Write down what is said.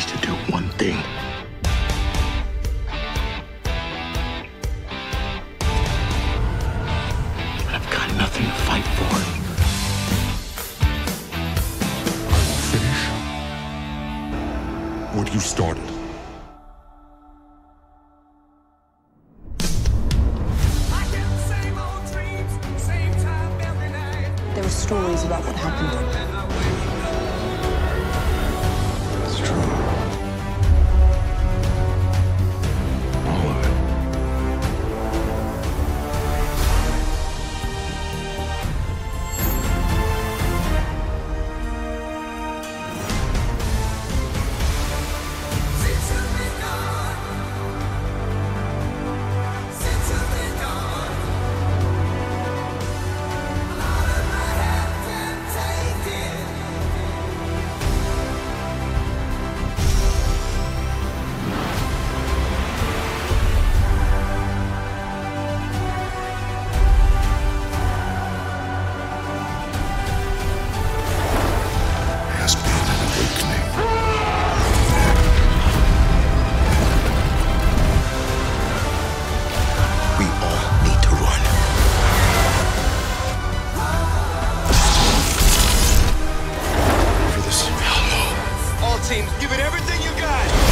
tries to do one thing. I've got nothing to fight for. I will Finish what you started. There were stories about what happened. teams. Give it everything you got.